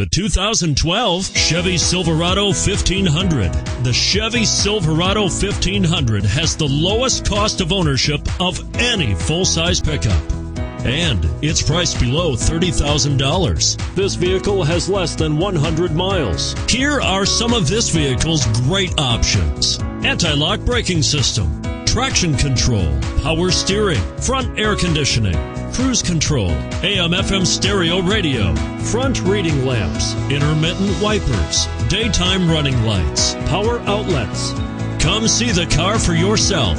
The 2012 Chevy Silverado 1500. The Chevy Silverado 1500 has the lowest cost of ownership of any full-size pickup. And it's priced below $30,000. This vehicle has less than 100 miles. Here are some of this vehicle's great options. Anti-lock braking system, traction control, power steering, front air conditioning, cruise control, AM FM stereo radio, front reading lamps, intermittent wipers, daytime running lights, power outlets. Come see the car for yourself.